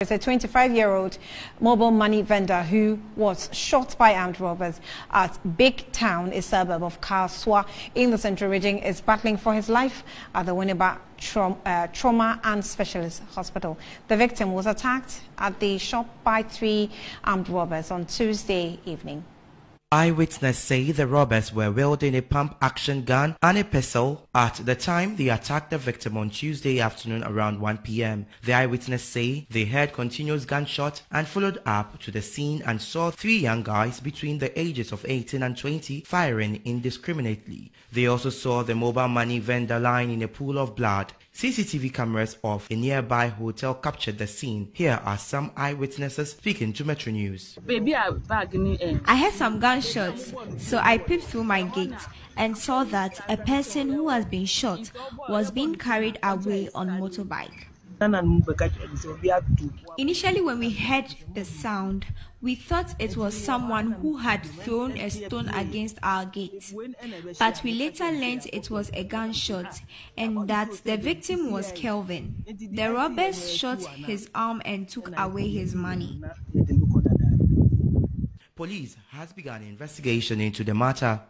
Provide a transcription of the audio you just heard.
There's a 25-year-old mobile money vendor who was shot by armed robbers at Big Town, a suburb of Kasoa in the central region, is battling for his life at the Winneba uh, Trauma and Specialist Hospital. The victim was attacked at the shop by three armed robbers on Tuesday evening. Eyewitnesses say the robbers were wielding a pump action gun and a pistol at the time they attacked the victim on Tuesday afternoon around 1 p.m. The eyewitnesses say they heard continuous gunshots and followed up to the scene and saw three young guys between the ages of 18 and 20 firing indiscriminately. They also saw the mobile money vendor lying in a pool of blood. CCTV cameras of a nearby hotel captured the scene. Here are some eyewitnesses speaking to Metro News. I heard some gunshots, so I peeped through my gate and saw that a person who has been shot was being carried away on motorbike. Initially, when we heard the sound, we thought it was someone who had thrown a stone against our gate. But we later learned it was a gunshot and that the victim was Kelvin. The robbers shot his arm and took away his money. Police has begun investigation into the matter.